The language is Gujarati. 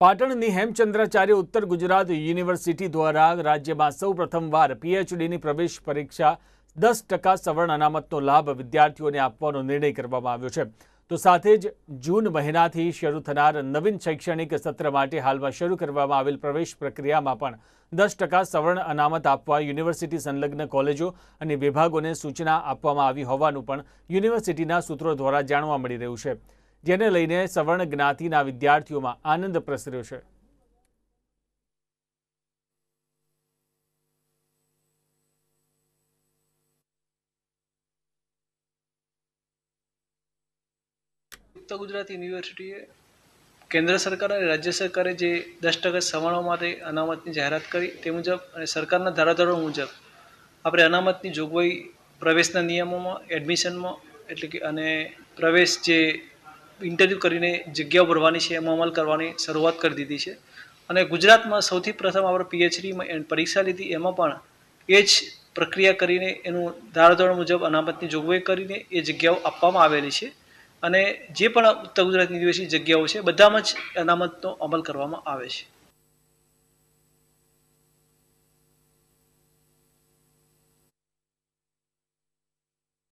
પાટણની હેમચંદ્રાચાર્ય ઉત્તર ગુજરાત યુનિવર્સિટી દ્વારા રાજ્યમાં સૌ પ્રથમવાર પીએચડીની પ્રવેશ પરીક્ષા દસ ટકા સવર્ણ અનામતનો લાભ વિદ્યાર્થીઓને આપવાનો નિર્ણય કરવામાં આવ્યો છે. તો સાથે જ જૂન મહિનાથી શરૂ થનાર નવીન શૈક્ષણિક સત્ર માટે હાલમાં શરૂ કરવામાં આવેલ પ્રવેશ પ્રક્રિયામાં પણ દસ ટકા સવર્ણ અનામત આપવા યુનિવર્સિટી સંલગ્ન કોલેજો અને વિભાગોને સૂચના આપવામાં આવી હોવાનું પણ યુનિવર્સિટીના સૂત્રો દ્વારા જાણવા મળી રહ્યું છે. જેને લઈને સવર્ણ જ્ઞાતિના વિદ્યાર્થીઓમાં આનંદ પ્રસર્યો છે. ઉત્તર ગુજરાત યુનિવર્સિટીએ કેન્દ્ર સરકાર અને રાજ્ય સરકારે જે દસ ટકા સવર્ણો માટે અનામતની જાહેરાત કરી તે મુજબ અને સરકારના ધારાધોરણો મુજબ આપણે અનામતની જોગવાઈ પ્રવેશના નિયમોમાં, એડમિશનમાં એટલે કે અને પ્રવેશ જે ઇન્ટરવ્યૂ કરીને જગ્યાઓ ભરવાની છે, એમાં અમલ કરવાની શરૂઆત કરી દીધી છે. અને ગુજરાતમાં સૌથી પ્રથમ આપણે પીએચડીમાં પરીક્ષા લીધી, એમાં પણ એ જ પ્રક્રિયા કરીને એનું ધારાધોરણ મુજબ અનામતની જોગવાઈ કરીને એ જગ્યાઓ આપવામાં આવેલી છે. અને જે પણ ઉત્તર ગુજરાત યુનિવર્સિટી જગ્યાઓ છે, બધામાં જ અનામતનો અમલ કરવામાં આવે છે.